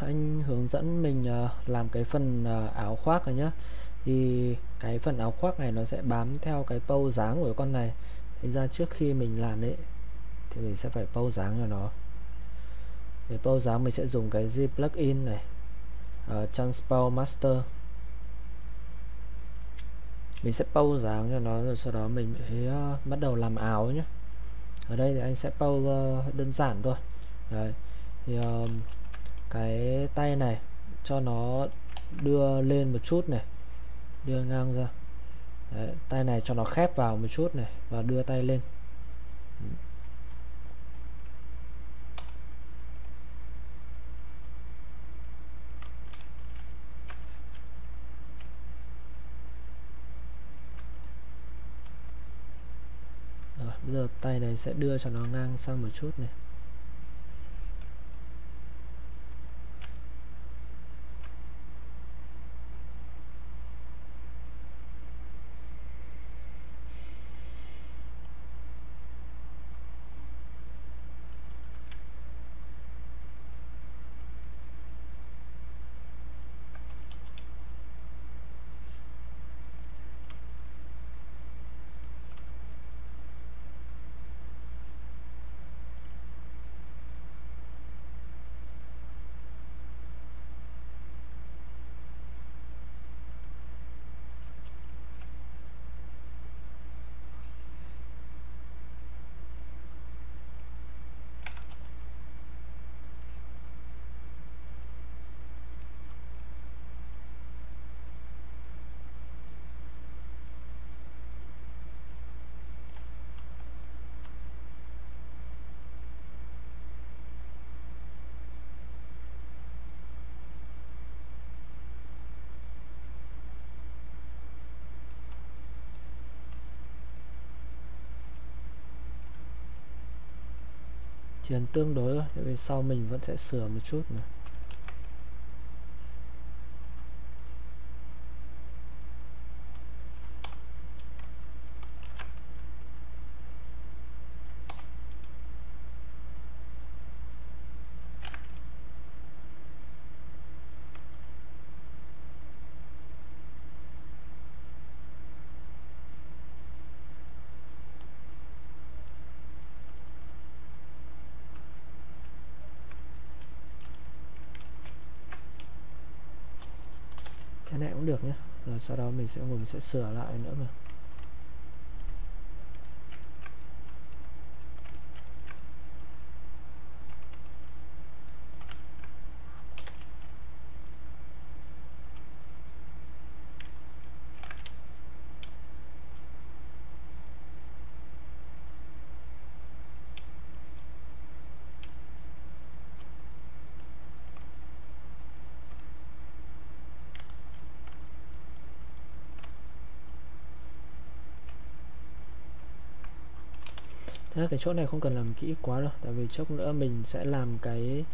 Anh hướng dẫn mình ờ, làm cái phần ờ, áo khoác này nhá. Thì cái phần áo khoác này nó sẽ bám theo cái pâu dáng của con này. Thành ra trước khi mình làm đấy thì mình sẽ phải pâu dáng cho nó để pâu dáng mình sẽ dùng cái Z plugin này ờ, uh, Transpose Master. Mình sẽ pâu dáng cho nó rồi sau đó mình mới uh, bắt đầu làm áo nhé ở đây thì anh sẽ pâu uh, đơn giản thôi. Đấy. thì uh, cái tay này cho nó đưa lên một chút này đưa ngang ra. Đấy, tay này cho nó khép vào một chút này và đưa tay lên. Rồi, bây giờ tay này sẽ đưa cho nó ngang sang một chút này. Chỉ cần tương đối thôi, tại vì sau mình vẫn sẽ sửa một chút mà cái này cũng được nhé rồi sau đó mình sẽ ngồi mình sẽ sửa lại nữa mà. Cái chỗ này không cần làm kỹ quá đâu tại vì chốc nữa mình sẽ làm cái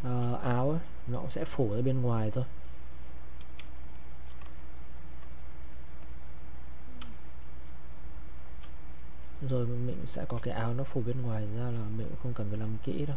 uh, áo ấy, nó cũng sẽ phủ ở bên ngoài thôi. Rồi mình sẽ có cái áo nó phủ bên ngoài ra là mình cũng không cần phải làm kỹ đâu.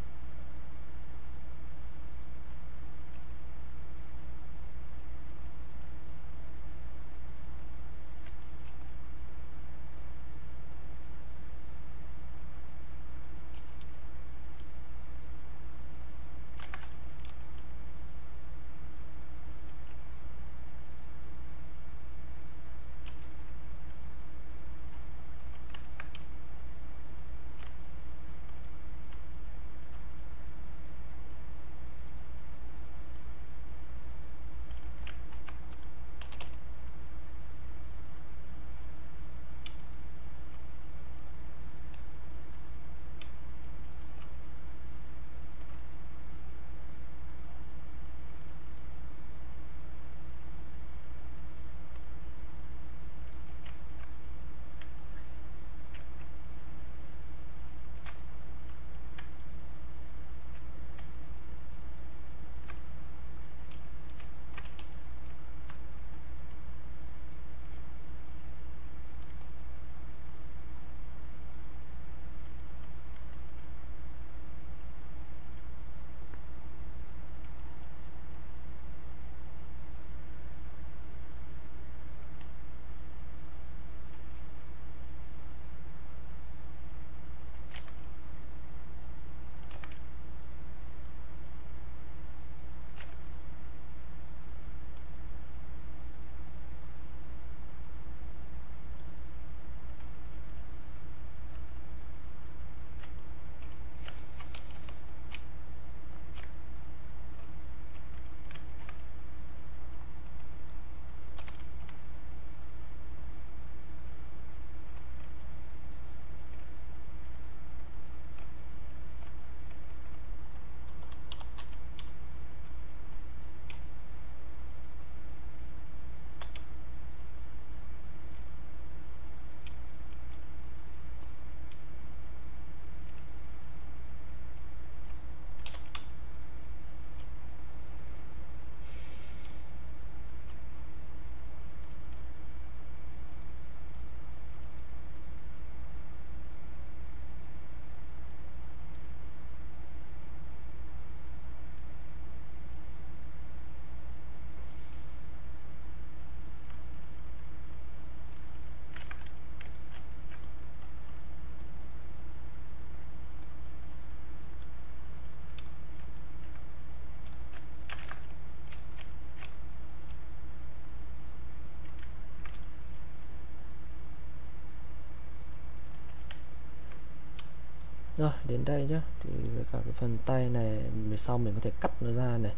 rồi đến đây nhá. Thì với cả cái phần tay này về sau mình có thể cắt nó ra này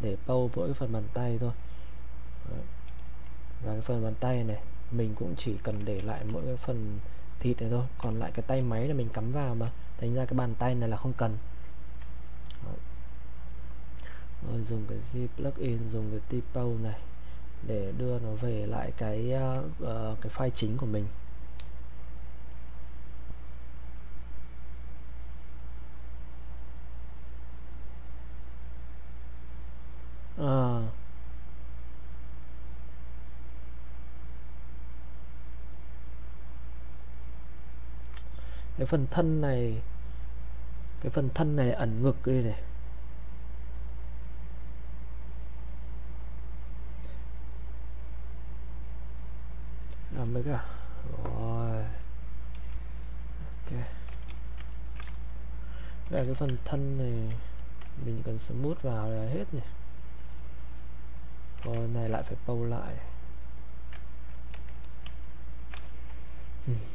để bâu mỗi cái phần bàn tay thôi. Đấy. và cái phần bàn tay này mình cũng chỉ cần để lại mỗi cái phần thịt này thôi. Còn lại cái tay máy là mình cắm vào mà. Thành ra cái bàn tay này là không cần. Rồi dùng cái Z plugin dùng cái tipo này để đưa nó về lại cái uh, uh, cái file chính của mình à cái phần thân này, cái phần thân này ẩn ngực đây này. Làm mấy cả à? rồi. Ok. Đây cái phần thân này. Mình cần smooth vào là hết nhỉ rồi, này lại phải bầu lại. Hmm.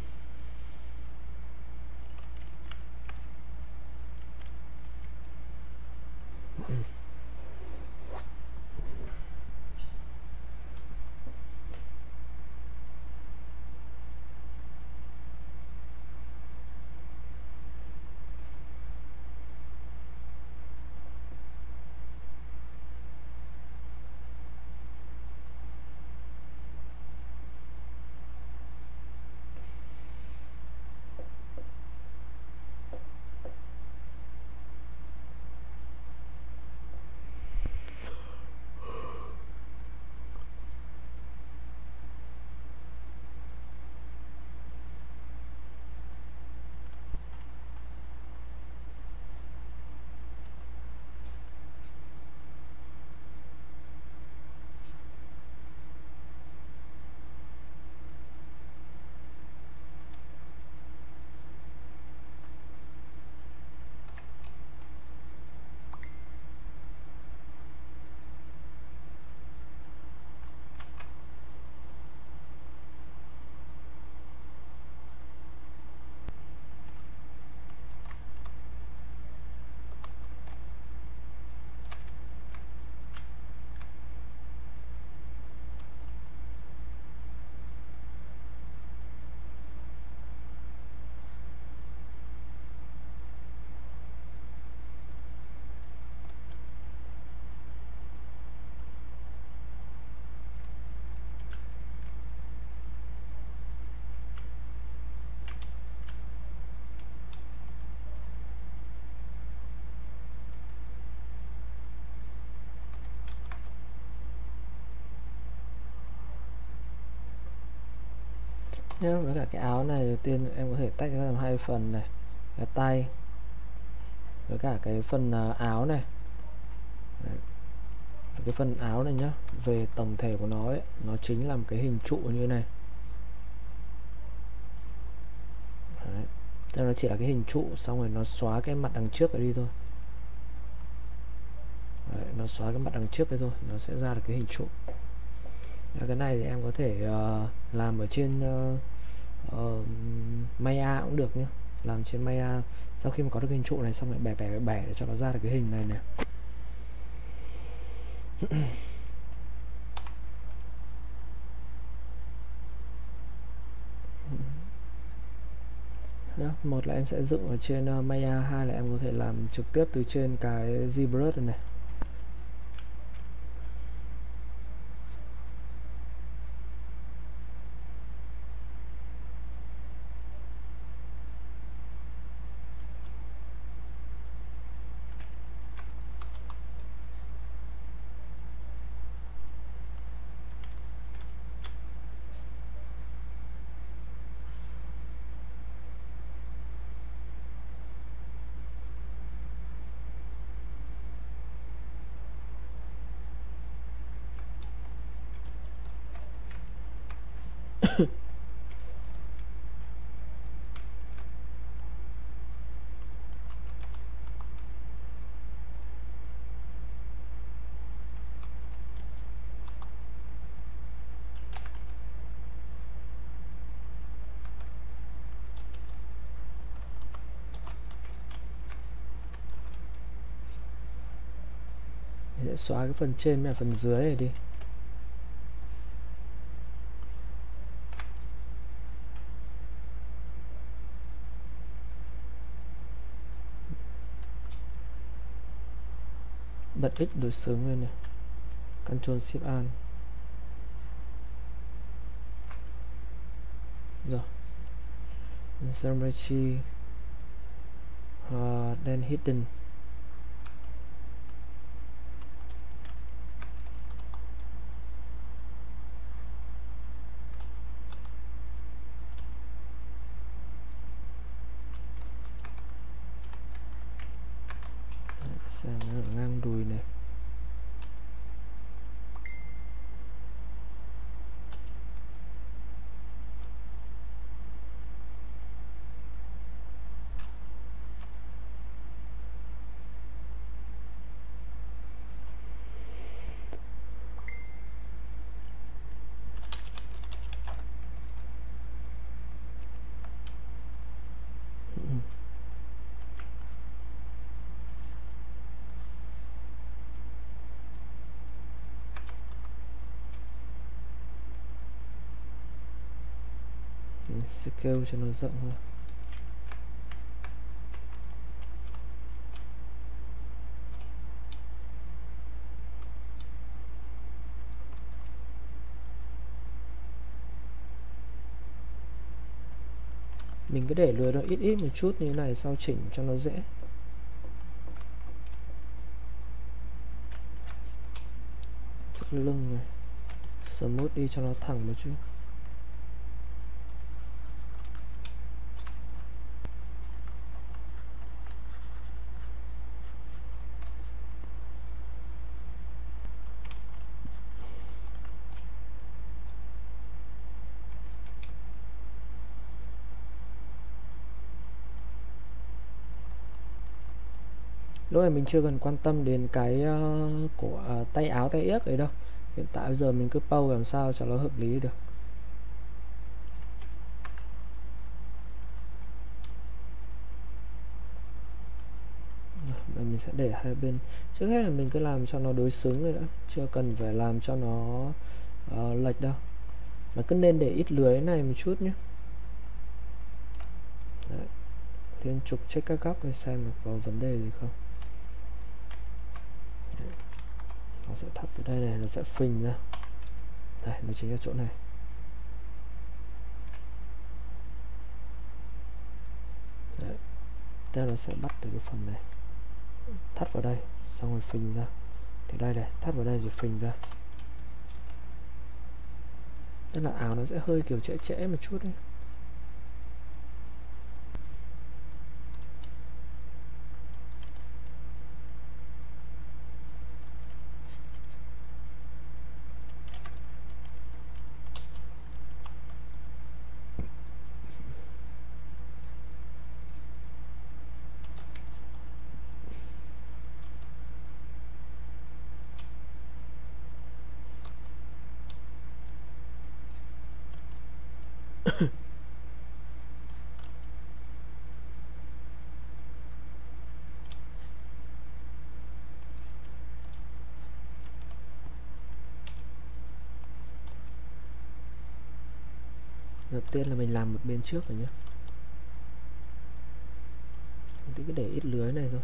Nhé với cả cái áo này đầu tiên em có thể tách ra làm hai phần này cái tay với cả cái phần à, áo này Đấy. cái phần áo này nhá về tổng thể của nó ấy, nó chính là một cái hình trụ như này Đấy. Thế nó chỉ là cái hình trụ xong rồi nó xóa cái mặt đằng trước đi thôi Đấy, nó xóa cái mặt đằng trước đấy thôi nó sẽ ra được cái hình trụ Ờ, cái này thì em có thể uh, làm ở trên uh, uh, Maya cũng được nhé làm trên Maya sau khi mà có được hình trụ này xong lại bẻ bẻ bẻ, bẻ để cho nó ra được cái hình này nè. Đó, một là em sẽ dựng ở trên uh, Maya hai là em có thể làm trực tiếp từ trên cái ZBrush này Sẽ xóa cái phần trên và phần dưới này đi. Thích x đối xứng lên này Ctrl Shift Alt rồi. Geometry uh, then hidden sang ở ngang đùi này mình scale cho nó rộng hơn. Mình cứ để lưới nó ít ít một chút như thế này, sau chỉnh cho nó dễ. Chút lưng này. Smooth đi cho nó thẳng một chút. Lúc này mình chưa cần quan tâm đến cái uh, của uh, tay áo tay yếc ấy đâu. Hiện tại bây giờ mình cứ pâu làm sao cho nó hợp lý được. Rồi mình sẽ để hai bên. Trước hết là mình cứ làm cho nó đối xứng rồi đã. Chưa cần phải làm cho nó uh, lệch đâu. Mà cứ nên để ít lưới này một chút nhé. Đấy. liên trục check các góc để xem là có vấn đề gì không. Nó sẽ thắt từ đây này, nó sẽ phình ra. Đây, nó chính là chỗ này. Đấy. Thế nó sẽ bắt từ cái phần này. Thắt vào đây, xong rồi phình ra. Thì đây này, thắt vào đây rồi phình ra. Tức là áo nó sẽ hơi kiểu trễ trễ một chút đấy tiên là mình làm một bên trước rồi nhé mình cứ để ít lưới này thôi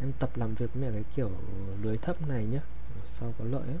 em tập làm việc với cái kiểu lưới thấp này nhé sau có lợi ấy.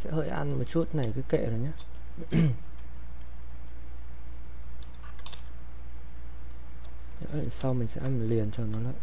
Sẽ hơi ăn một chút. Này, cứ kệ rồi nhé sau mình sẽ ăn liền cho nó lại.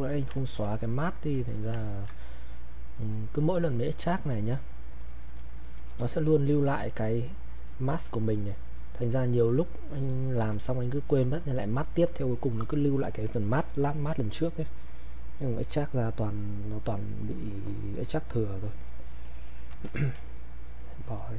Lúc nãy anh không xóa cái mát đi, thành ra cứ mỗi lần mình trác này nhá, nó sẽ luôn lưu lại cái mask của mình này. Thành ra nhiều lúc anh làm xong anh cứ quên mất nên lại mát tiếp theo cuối cùng nó cứ lưu lại cái phần mát lát mát lần trước ấy nhưng mà chắc ra toàn, nó toàn bị chắc thừa rồi. Bỏ đi.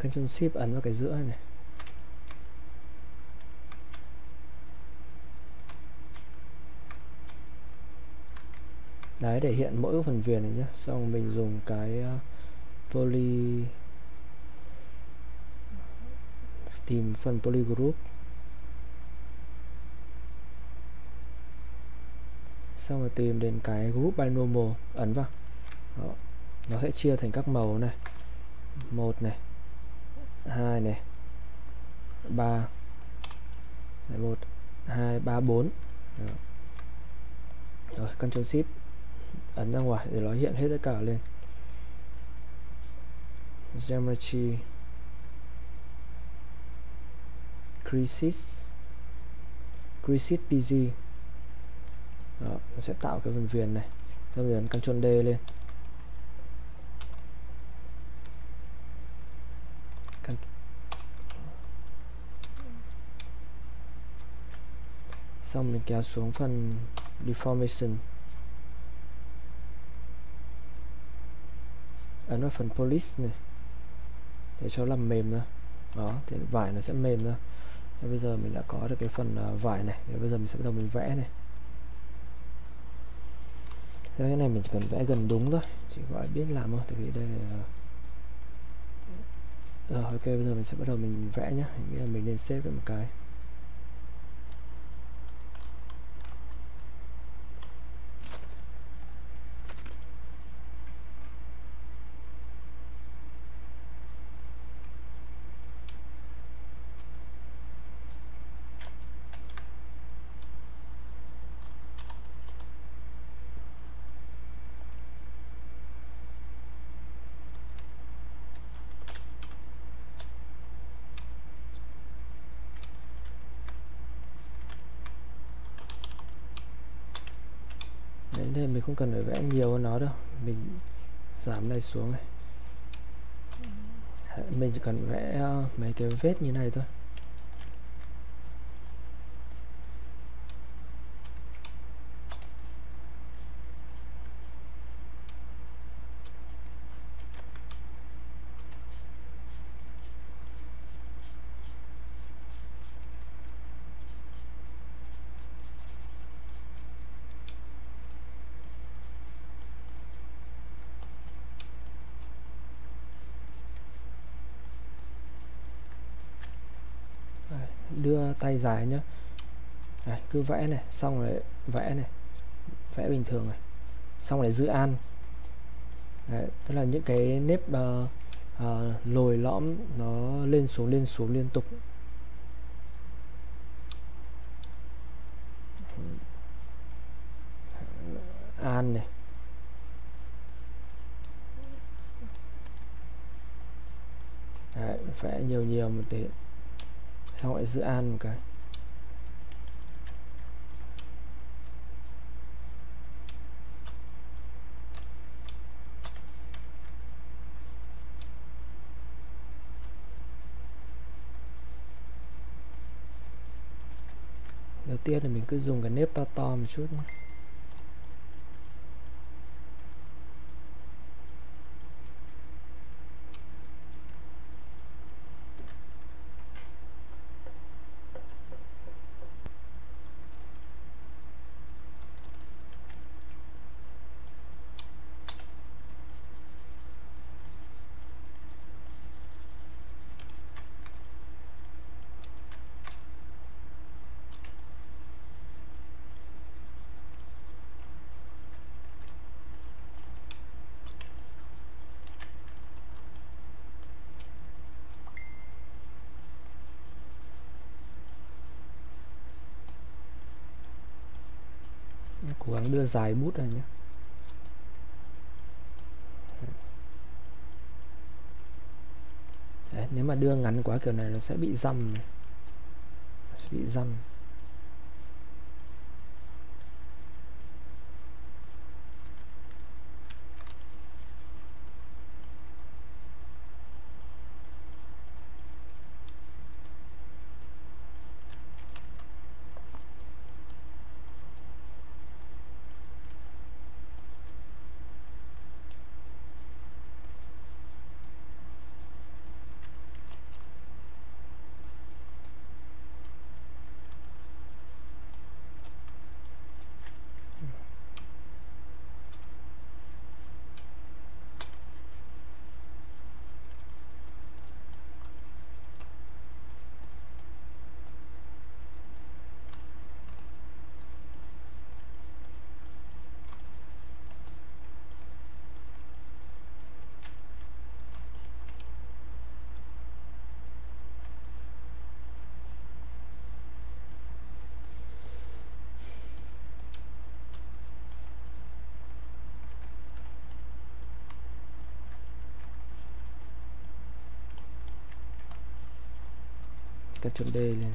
Ctrl Shift ấn vào cái giữa này. Đấy, để hiện mỗi phần viền này nhé xong mình dùng cái ờ, poly tìm phần poly group. Xong rồi tìm đến cái group binomial ấn vào. Đó. nó sẽ chia thành các màu này. Một này hai này. Ba. Một. Hai ba bốn. Rồi Ctrl Shift. Ấn ra ngoài để nó hiện hết tất cả lên. Geometry. Crisis. Crisis PG Đó, nó sẽ tạo cái phần viền này. Sau rồi ấn Ctrl D lên. Xong mình kéo xuống phần deformation. Ấn vào phần polish này. Để cho làm mềm ra đó thì vải nó sẽ mềm ra và bây giờ mình đã có được cái phần uh, vải này. Và bây giờ mình sẽ bắt đầu mình vẽ này. Thế cái này mình chỉ cần vẽ gần đúng thôi. Chỉ gọi biết làm thôi tại vì đây là rồi ok bây giờ mình sẽ bắt đầu mình vẽ nhá. Mình nghĩ là mình nên xếp được một cái đấy đây mình không cần phải vẽ nhiều hơn nó đâu. Mình giảm này xuống này. Mình chỉ cần vẽ ờ, mấy cái vết như này thôi đưa tay dài nhá. Này, cứ vẽ này xong rồi vẽ này. Vẽ bình thường này. Xong rồi giữ an. Đấy, tức là những cái nếp uh, uh, lồi lõm nó lên xuống lên xuống liên tục. An này. Đấy, vẽ nhiều nhiều một tí. Xong lại giữ an một cái. Tiên thì mình cứ dùng cái nếp to to một chút nhé. cố gắng đưa dài bút này nhé. Đấy, nếu mà đưa ngắn quá kiểu này nó sẽ bị dăm nó sẽ bị dăm كتر ليلة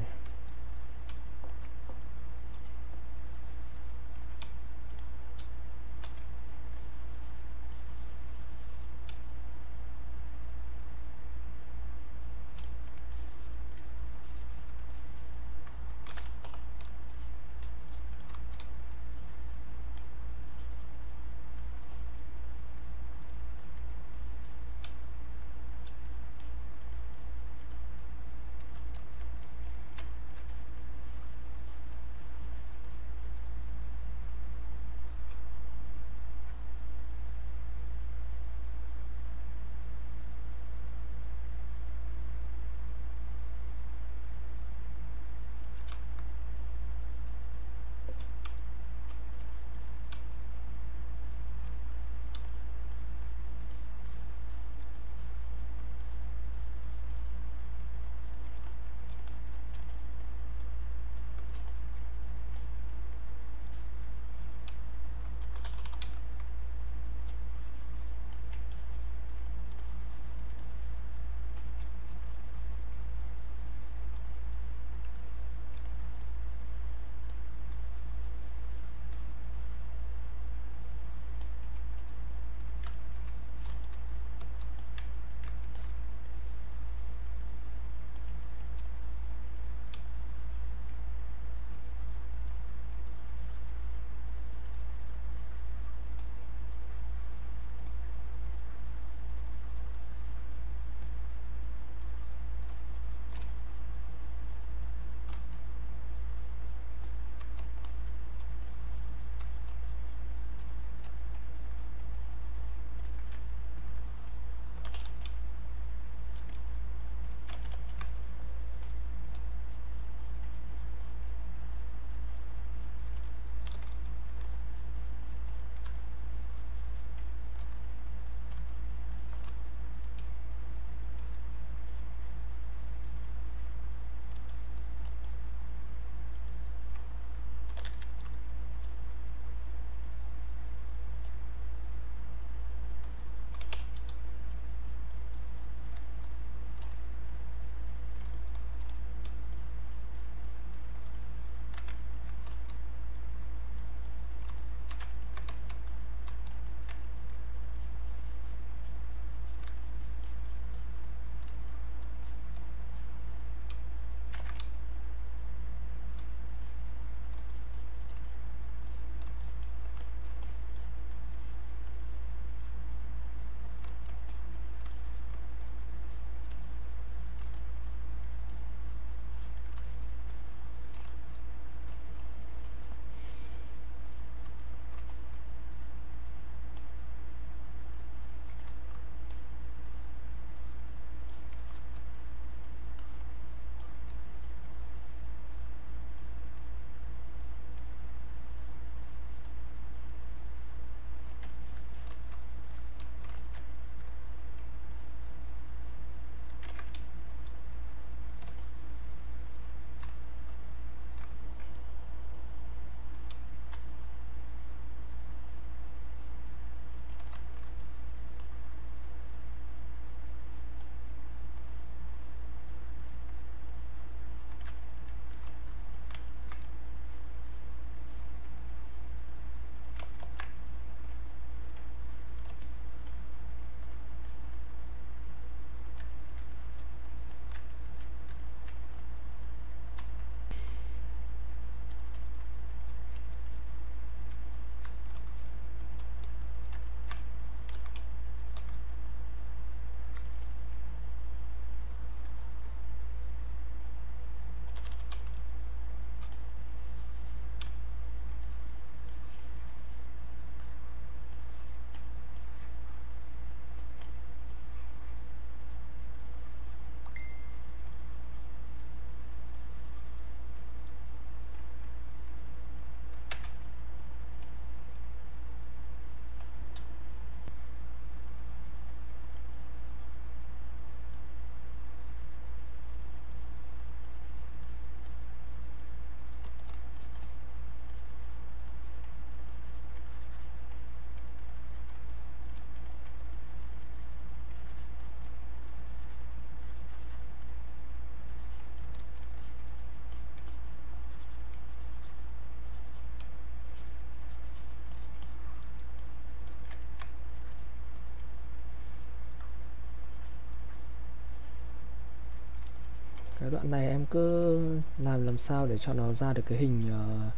cái đoạn này em cứ làm làm sao để cho nó ra được cái hình uh,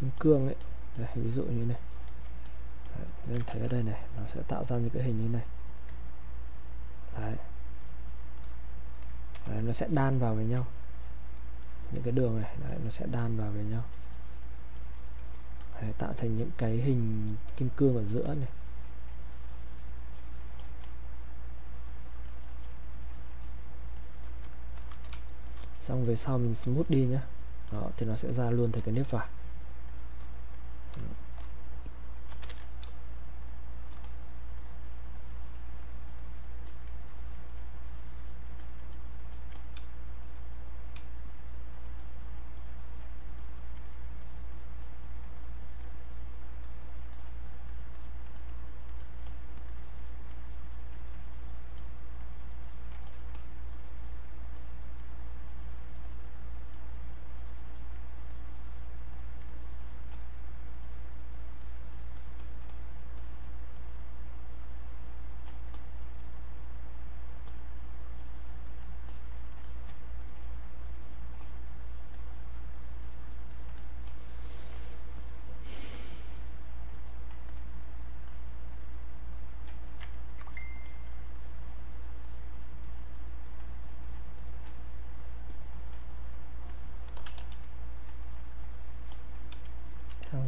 kim cương ấy. Đây, ví dụ như này. Đấy, nên thấy ở đây này nó sẽ tạo ra những cái hình như này. Đấy. Đấy, nó sẽ đan vào với nhau. Những cái đường này Đấy, nó sẽ đan vào với nhau. Đấy, tạo thành những cái hình kim cương ở giữa này. Xong về sau mình smooth đi nhé đó, thì nó sẽ ra luôn thấy cái nếp vải.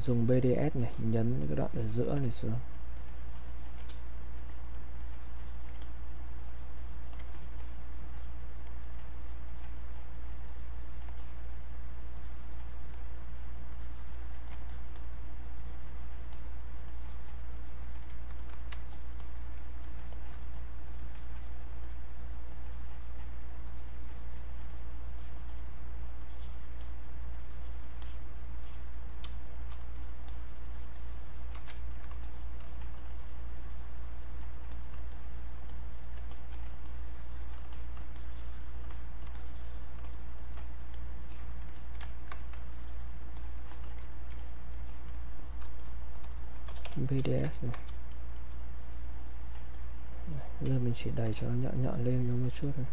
Dùng BDS này nhấn cái đoạn ở giữa này xuống. BDS này giờ mình chỉ đẩy cho nó nhọn nhọn lên nó một chút thôi.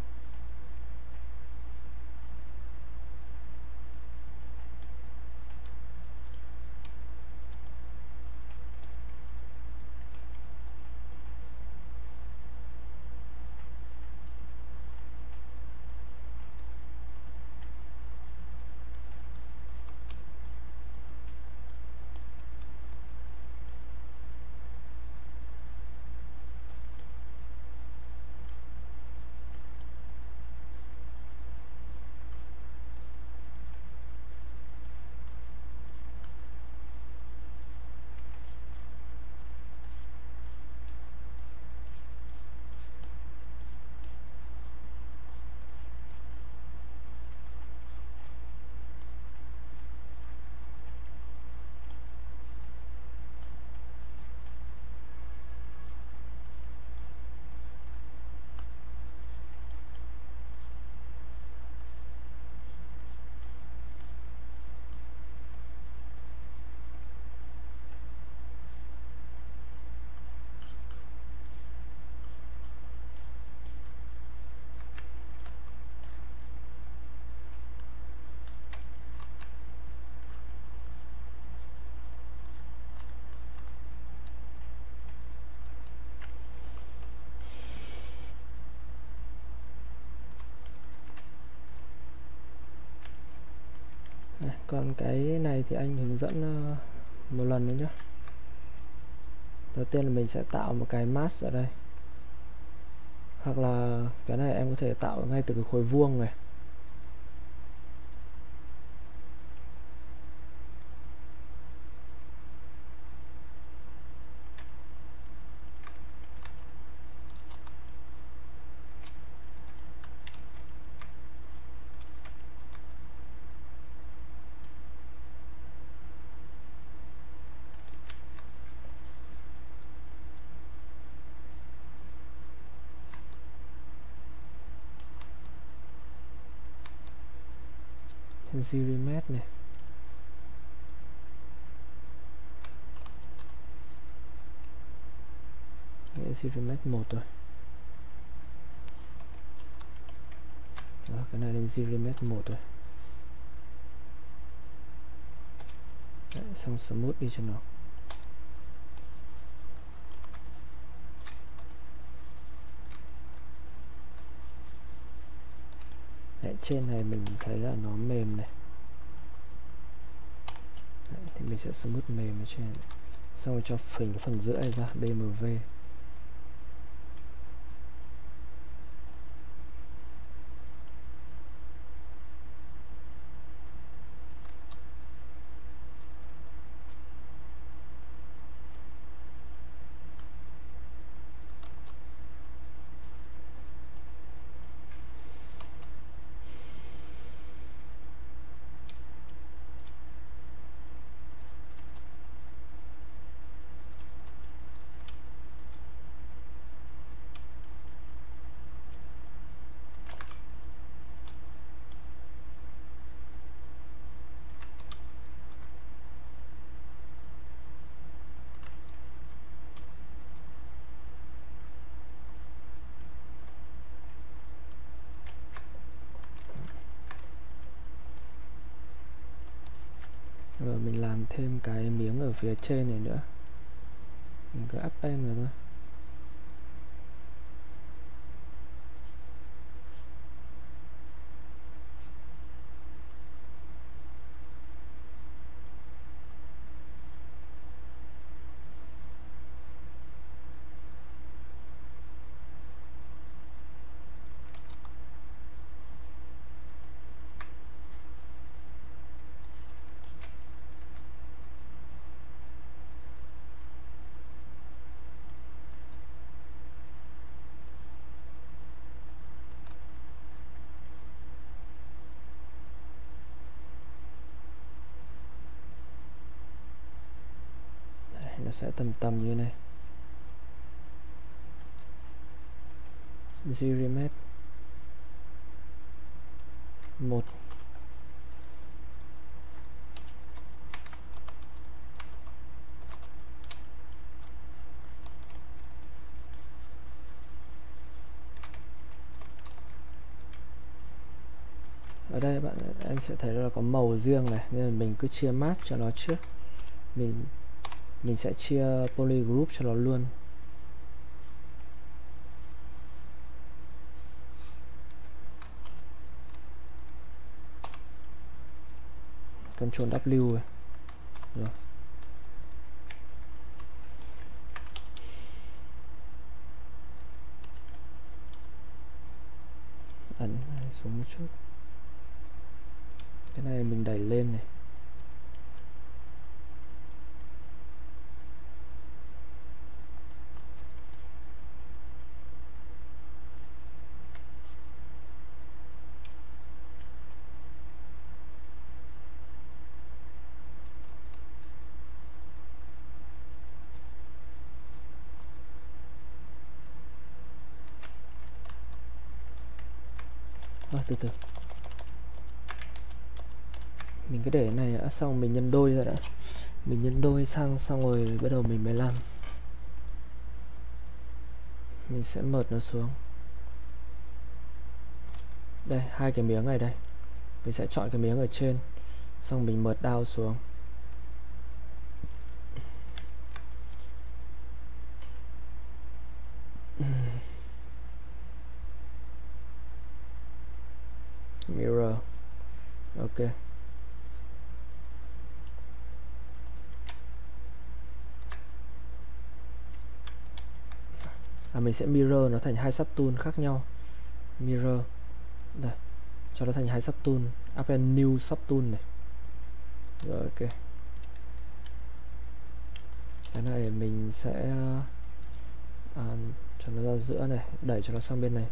Còn cái này thì anh hướng dẫn ờ, một lần nữa nhé đầu tiên là mình sẽ tạo một cái mask ở đây. Hoặc là cái này em có thể tạo ngay từ cái khối vuông này. Zirimet này. Zirimet 1 rồi. Đó, cái này lên remake 1 rồi. Đấy, xong smooth đi cho nó. Đấy, trên này mình thấy là nó mềm này thì mình sẽ smooth mềm ở trên. Xong rồi cho phình cái phần giữa này ra BMV rồi mình làm thêm cái miếng ở phía trên này nữa. Mình cứ up lên vào thôi Đây, nó sẽ tầm tầm như này. Zero map. Một. Ở đây bạn, em sẽ thấy là có màu riêng này, nên là mình cứ chia mask cho nó trước. Mình mình sẽ chia polygroup cho nó luôn. Ctrl W rồi. rồi. Ấn xuống một chút. Cái này mình đẩy lên này à, từ từ mình cứ để cái này đã xong mình nhân đôi ra đã. Mình nhân đôi sang, xong rồi bắt đầu mình mới làm. Mình sẽ mượt nó xuống. Đây, hai cái miếng này đây. Mình sẽ chọn cái miếng ở trên, xong mình mượt đao xuống. Mirror. Ok. À mình sẽ mirror nó thành hai subtool khác nhau. Mirror. Đây. Cho nó thành hai subtool. À, Append new subtool này. Rồi ok. Cái này mình sẽ à, cho nó ra giữa này đẩy cho nó sang bên này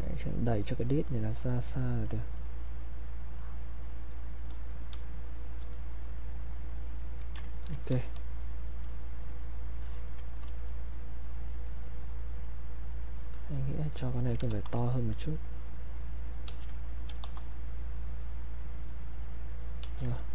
Đấy, chỉ đẩy cho cái đít này là xa xa là được. Ok. Anh nghĩ là cho cái này cần phải to hơn một chút. Rồi.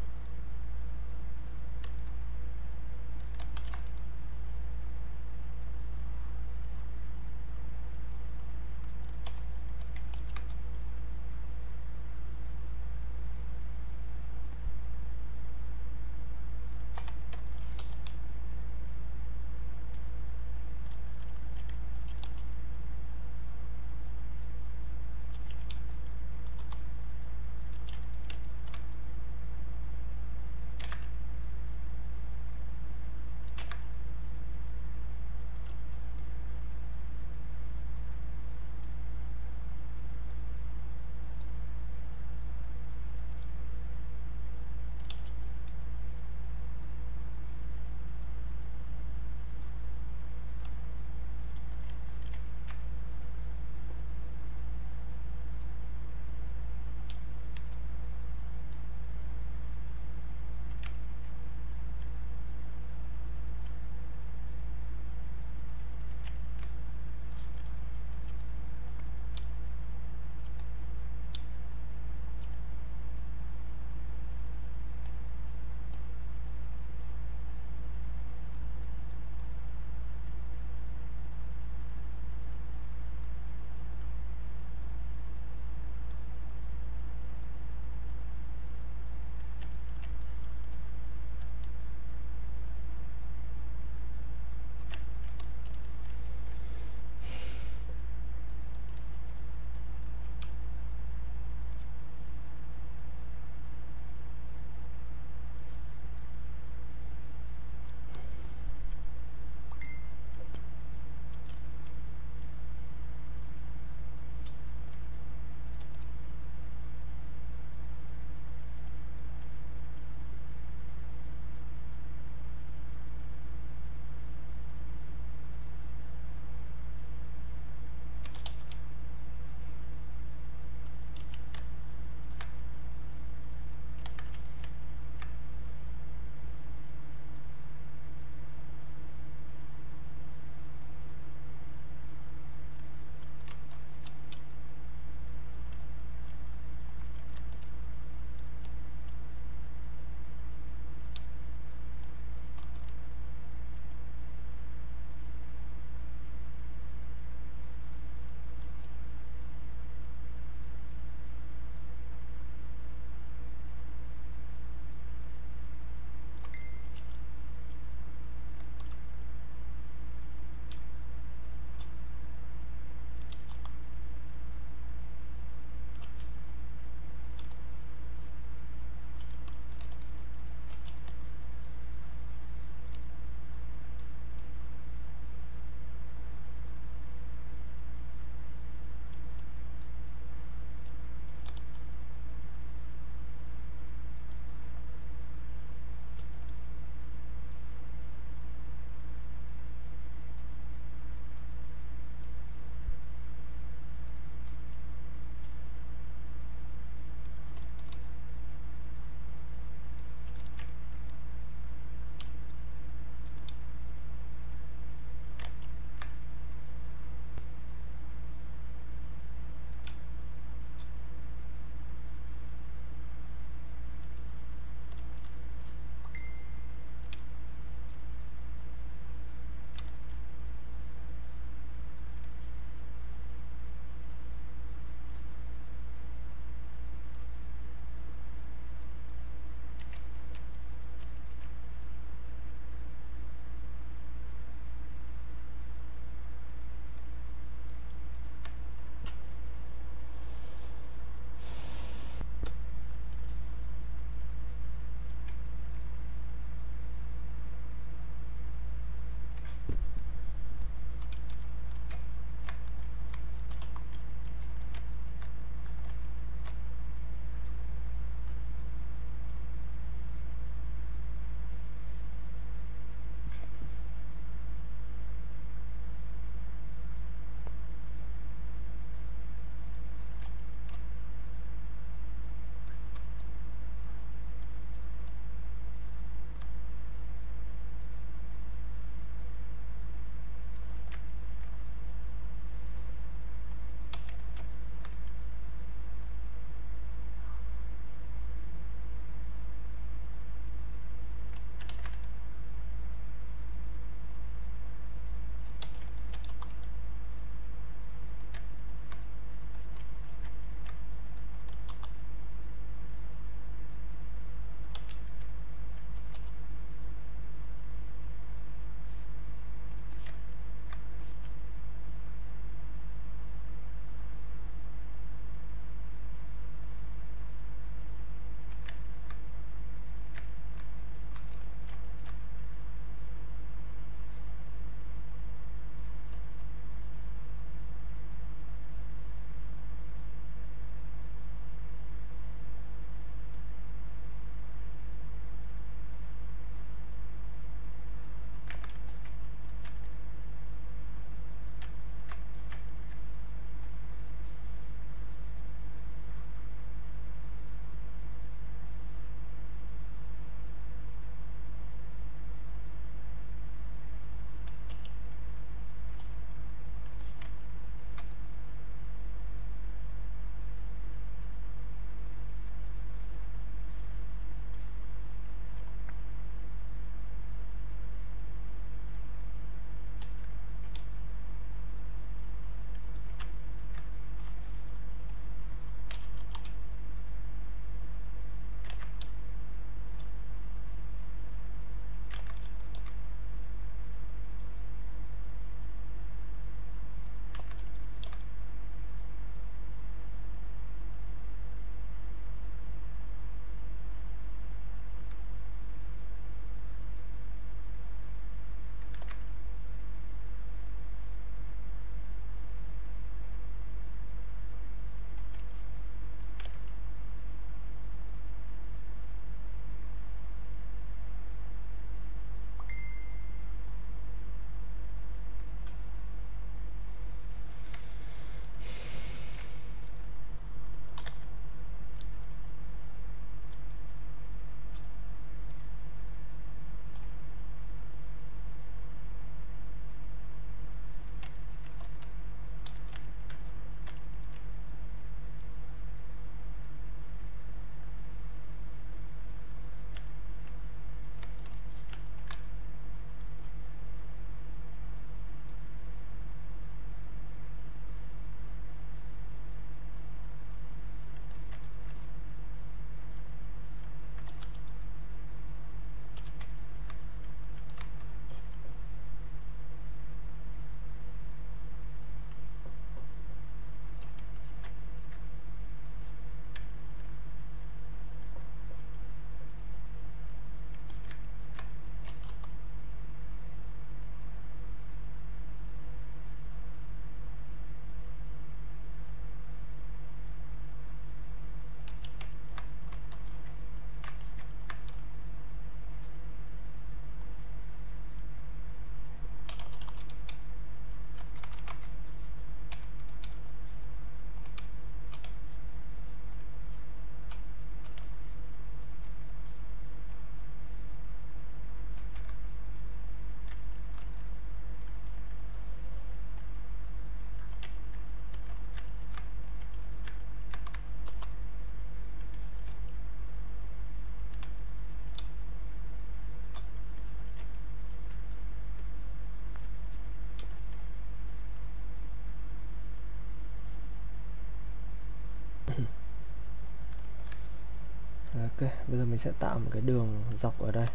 Ok bây giờ mình sẽ tạo một cái đường dọc ở đây.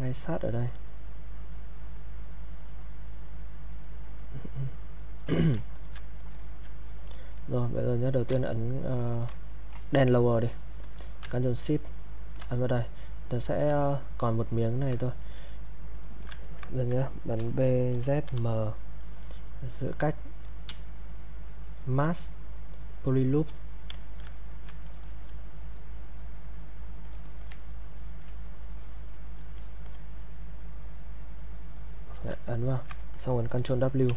Ngay sát ở đây. Rồi bây giờ nhớ đầu tiên ấn uh, đèn lower đi. Ctrl Shift ấn vào đây. Nó sẽ uh, còn một miếng này thôi. Rồi nhớ bấm BZM giữ cách mass polyloop Đấy, dạ, ấn vào xong rồi control W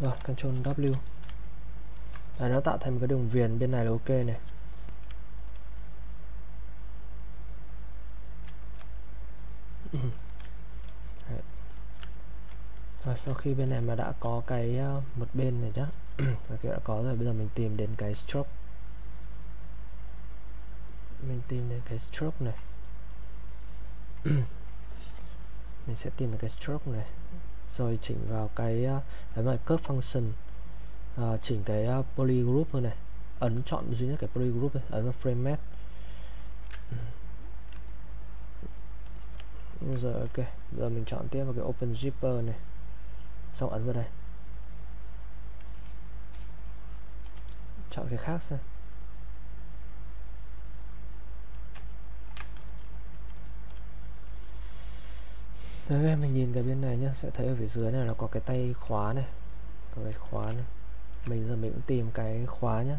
rồi Ctrl W. Đấy, nó tạo thành một cái đường viền bên này là ok này. Đấy. rồi sau khi bên này mà đã có cái uh, một bên này nhá cái đã có rồi bây giờ mình tìm đến cái stroke. Mình tìm đến cái stroke này. Mình sẽ tìm được cái stroke này rồi chỉnh vào cái ờ, cái vào curve function. Uh, chỉnh cái uh, polygroup này. Ấn chọn duy nhất cái polygroup này, ấn vào frame map. Rồi ok. Giờ mình chọn tiếp vào cái open zipper này. Xong ấn vào đây. Chọn cái khác xem. Đấy, mình nhìn cái bên này nhá. Sẽ thấy ở phía dưới này là có cái tay khóa này. Có cái khóa này. Mình giờ mình cũng tìm cái khóa nhá.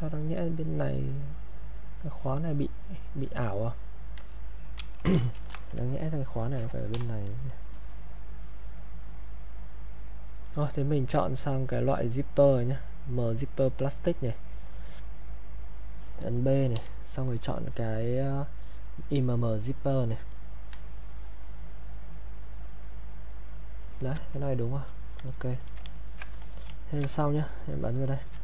Sao đáng nhẽ bên này cái khóa này bị bị ảo à? Đáng nhẽ cái khóa này phải ở bên này. Rồi, thế mình chọn sang cái loại zipper nhá. M zipper plastic này. Ấn B này. Xong rồi chọn cái ờ, uh, IMM zipper này. Đấy cái này đúng không? Ok. Thêm sau nhá? Em bấm vào đây.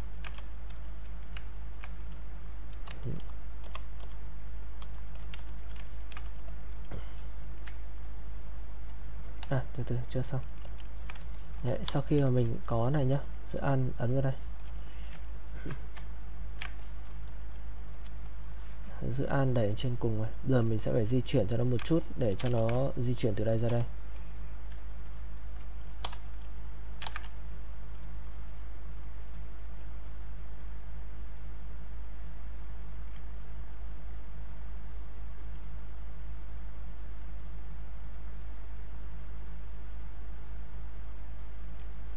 Từ từ chưa xong. Đấy, sau khi mà mình có này nhá dự án ấn vào đây. Dự án đẩy trên cùng này giờ mình sẽ phải di chuyển cho nó một chút để cho nó di chuyển từ đây ra đây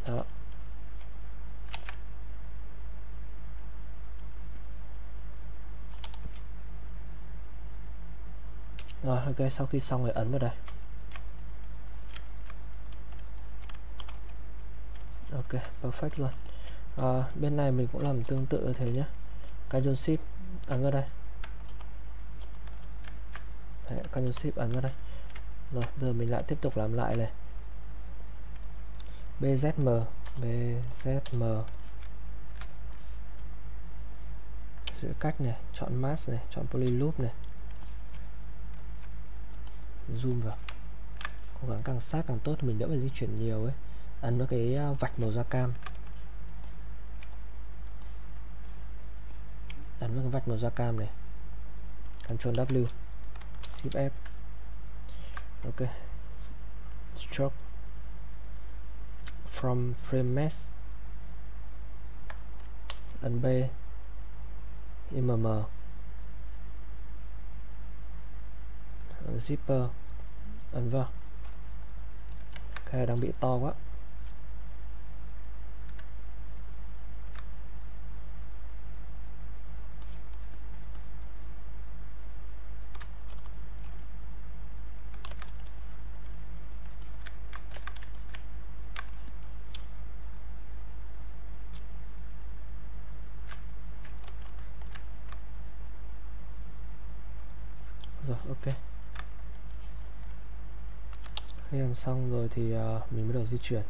đó rồi ok sau khi xong rồi ấn vào đây. Ok perfect luôn. À, bên này mình cũng làm tương tự như thế nhé. Ctrl Shift ấn vào đây. Đấy, Ctrl Shift ấn vào đây. Rồi giờ mình lại tiếp tục làm lại này. BZM BZM giữ cách này chọn mask này chọn polyloop này zoom vào. Cố gắng càng sát càng tốt, mình đỡ phải di chuyển nhiều ấy. Ấn vào cái à, vạch màu da cam. Ấn vào cái vạch màu da cam này. Ctrl W, Shift F. Ok. Stroke. From frame mesh. Ấn B. IMM zipper. Ấn vào. Ok đang bị to quá rồi ok khi làm xong rồi thì uh, mình bắt đầu di chuyển.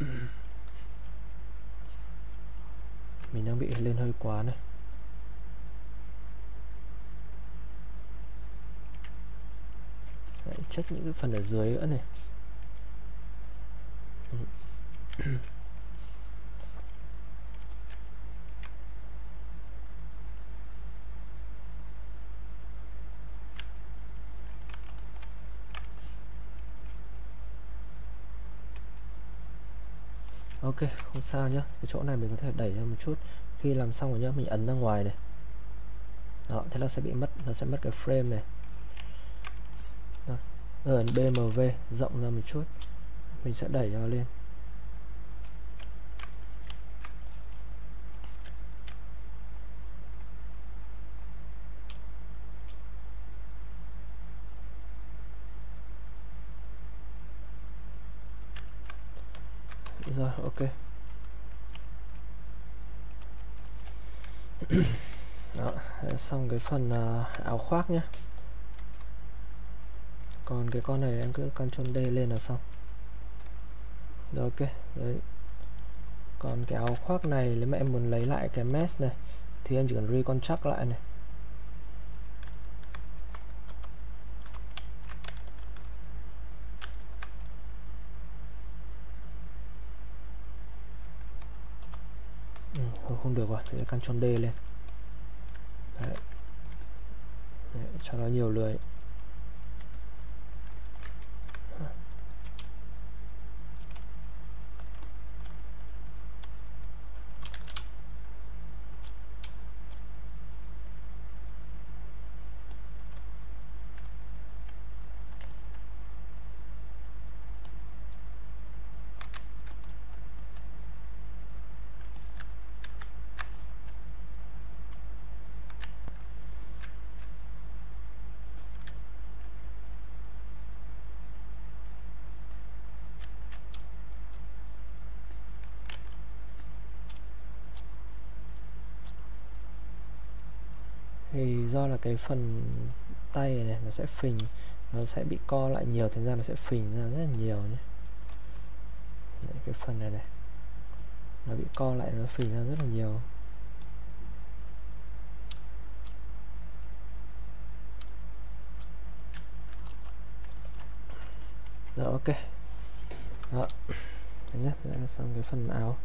Mình đang bị lên hơi quá này. Đấy, check những cái phần ở dưới nữa này. ok, không sao nhá. Cái chỗ này mình có thể đẩy ra một chút. Khi làm xong rồi nhá, mình ấn ra ngoài này. Đó, thế nó sẽ bị mất, nó sẽ mất cái frame này. Rồi ấn BMV rộng ra một chút. Mình sẽ đẩy nó lên rồi ok Đó, xong cái phần uh, áo khoác nhé còn cái con này em cứ Ctrl D lên là xong. Rồi ok đấy. Còn cái áo khoác này nếu mà em muốn lấy lại cái mesh này thì em chỉ cần reconstruct lại này. Ừ, không được rồi thì Ctrl D lên. Đấy. Đấy, cho nó nhiều lưới thì do là cái phần tay này nó sẽ phình nó sẽ bị co lại nhiều thành ra nó sẽ phình ra rất là nhiều nhé. Đấy, cái phần này này nó bị co lại nó phình ra rất là nhiều. Rồi ok. Đó. Thứ xong cái phần áo.